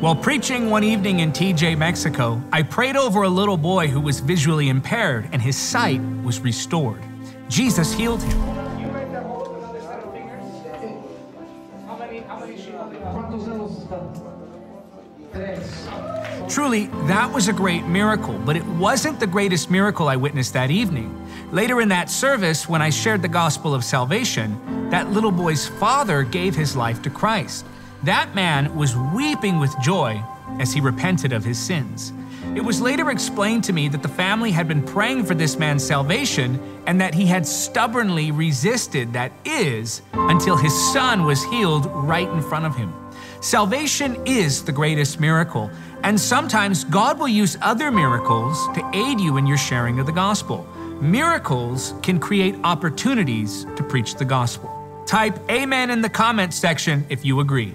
While preaching one evening in TJ, Mexico, I prayed over a little boy who was visually impaired and his sight was restored. Jesus healed him. Truly, that was a great miracle, but it wasn't the greatest miracle I witnessed that evening. Later in that service, when I shared the gospel of salvation, that little boy's father gave his life to Christ. That man was weeping with joy as he repented of his sins. It was later explained to me that the family had been praying for this man's salvation and that he had stubbornly resisted that is until his son was healed right in front of him. Salvation is the greatest miracle, and sometimes God will use other miracles to aid you in your sharing of the gospel. Miracles can create opportunities to preach the gospel. Type Amen in the comments section if you agree.